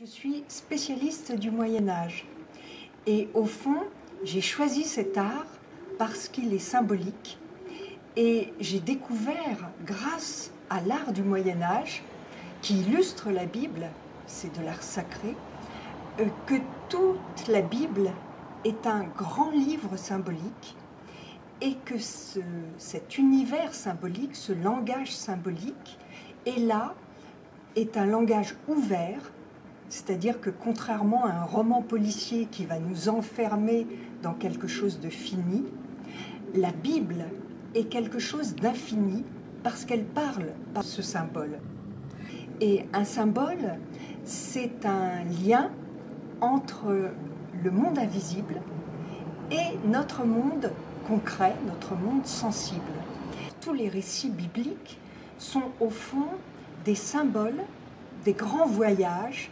Je suis spécialiste du Moyen Âge. Et au fond, j'ai choisi cet art parce qu'il est symbolique. Et j'ai découvert, grâce à l'art du Moyen Âge, qui illustre la Bible, c'est de l'art sacré, euh, que toute la Bible est un grand livre symbolique et que ce, cet univers symbolique, ce langage symbolique, est là, est un langage ouvert c'est-à-dire que contrairement à un roman policier qui va nous enfermer dans quelque chose de fini, la Bible est quelque chose d'infini parce qu'elle parle par ce symbole. Et un symbole, c'est un lien entre le monde invisible et notre monde concret, notre monde sensible. Tous les récits bibliques sont au fond des symboles des grands voyages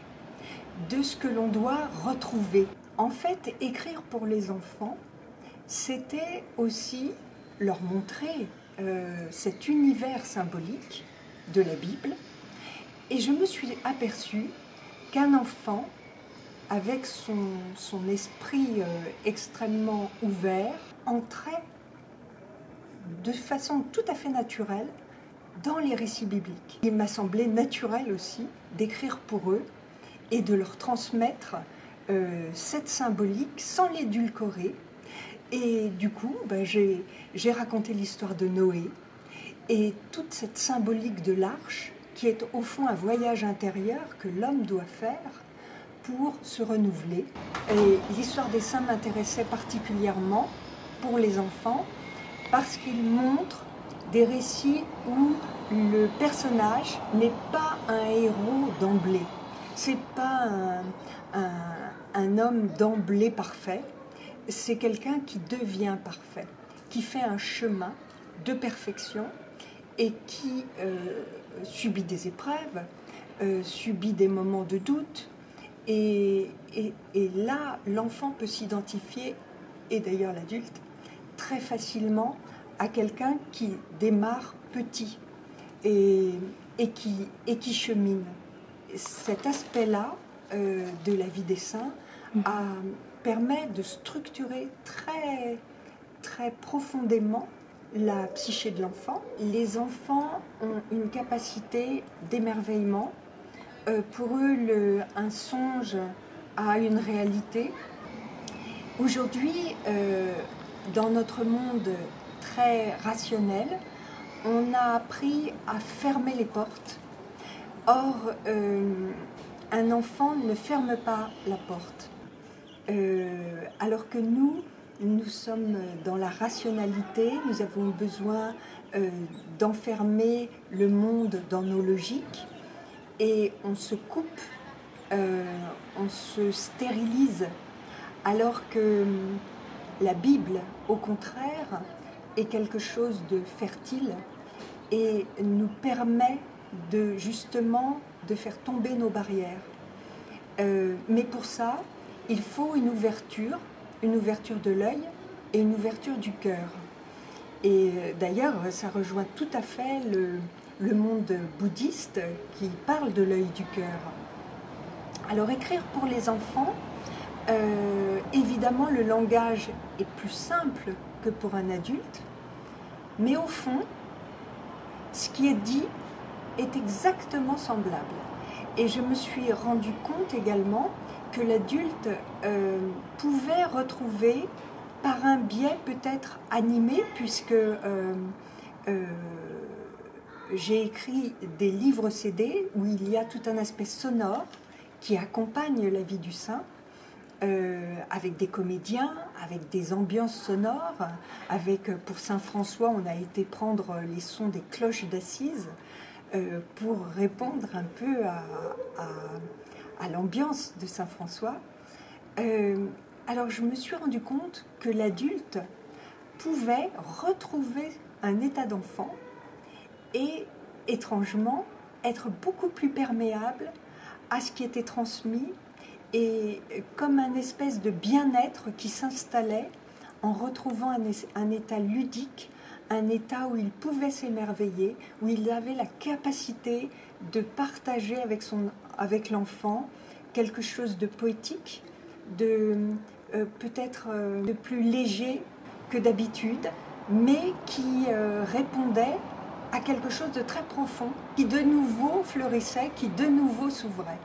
de ce que l'on doit retrouver. En fait, écrire pour les enfants, c'était aussi leur montrer euh, cet univers symbolique de la Bible. Et je me suis aperçue qu'un enfant, avec son, son esprit euh, extrêmement ouvert, entrait de façon tout à fait naturelle dans les récits bibliques. Il m'a semblé naturel aussi d'écrire pour eux et de leur transmettre euh, cette symbolique sans l'édulcorer. Et du coup, ben, j'ai raconté l'histoire de Noé et toute cette symbolique de l'arche qui est au fond un voyage intérieur que l'homme doit faire pour se renouveler. Et l'histoire des saints m'intéressait particulièrement pour les enfants parce qu'il montre des récits où le personnage n'est pas un héros d'emblée c'est pas un, homme d'emblée parfait, c'est quelqu'un qui devient parfait, qui fait un chemin de perfection et qui euh, subit des épreuves, euh, subit des moments de doute. Et, là, l'enfant peut s'identifier, et d'ailleurs l'adulte, très facilement à quelqu'un qui démarre petit et, qui, et qui chemine cet aspect-là euh, de la vie des saints mm. permet de structurer très, très profondément la psyché de l'enfant. Les enfants ont une capacité d'émerveillement. Euh, pour eux, le, un songe a une réalité. Aujourd'hui, euh, dans notre monde très rationnel, on a appris à fermer les portes Or, euh, un enfant ne ferme pas la porte. Euh, alors que nous, nous sommes dans la rationalité, nous avons besoin euh, d'enfermer le monde dans nos logiques et on se coupe, on se stérilise, alors que la Bible, au contraire, est quelque chose de fertile et nous permet de justement de faire tomber nos barrières. Euh, mais pour ça, il faut une ouverture, une ouverture de l'œil et une ouverture du cœur. Et euh, d'ailleurs, ça rejoint tout à fait le, monde bouddhiste qui parle de l'œil du cœur. Alors écrire pour les enfants, euh, évidemment le langage est plus simple que pour un adulte, mais au fond, ce qui est dit est exactement semblable. Et je me suis rendu compte également que l'adulte euh, pouvait retrouver par un biais peut-être animé, puisque euh, euh, j'ai écrit des livres CD où il y a tout un aspect sonore qui accompagne la vie du saint, avec des comédiens, avec des ambiances sonores, avec pour Saint François on a été prendre les sons des cloches d'assises, euh, pour répondre un peu à, l'ambiance de Saint François. Euh, alors je me suis rendu compte que l'adulte pouvait retrouver un état d'enfant et étrangement être beaucoup plus perméable à ce qui était transmis et comme un espèce de bien-être qui s'installait en retrouvant un état ludique un état où il pouvait s'émerveiller, où il avait la capacité de partager avec, avec l'enfant quelque chose de poétique, euh, peut-être euh, de plus léger que d'habitude, mais qui euh, répondait à quelque chose de très profond, qui de nouveau fleurissait, qui de nouveau s'ouvrait.